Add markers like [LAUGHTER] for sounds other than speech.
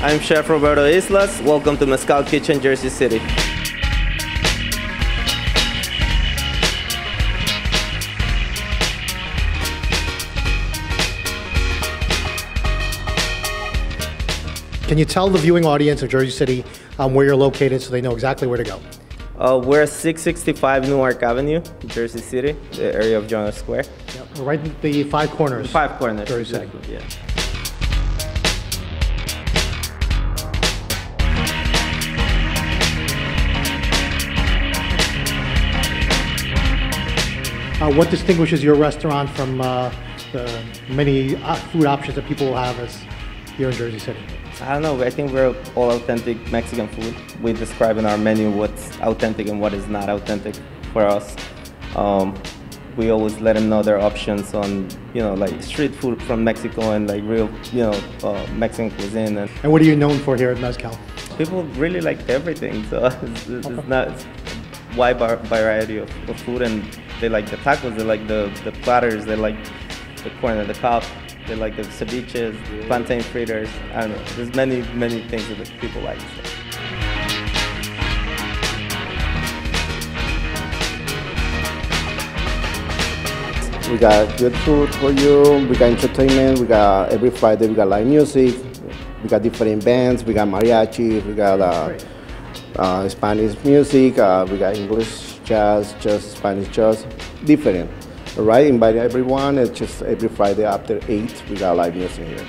I'm Chef Roberto Islas. Welcome to Mezcal Kitchen, Jersey City. Can you tell the viewing audience of Jersey City um, where you're located so they know exactly where to go? Uh, we're at 665 Newark Avenue, Jersey City, the area of Journal Square. Yep. We're right in the five corners. Five corners. Jersey City. exactly, yeah. Uh, what distinguishes your restaurant from uh, the many uh, food options that people have as here in Jersey City? I don't know. I think we're all authentic Mexican food. We describe in our menu what's authentic and what is not authentic for us. Um, we always let them know their options on, you know, like street food from Mexico and like real, you know, uh, Mexican cuisine. And And what are you known for here at Mezcal? people really like everything, so [LAUGHS] it's, it's it's not it's wide var- variety of, of food, and they like the tacos, they like the, the platters, they like the corn and the cob, they like the ceviches, plantain fritters. I don't know. There's many many things that people like. So. We got good food for you. We got entertainment. We got every Friday we got live music. We got different bands. We got mariachi. We got uh, uh, Spanish music. Uh, we got English jazz, just Spanish jazz. Different. All right, invite everyone. It's just every Friday after eight. We got live music here.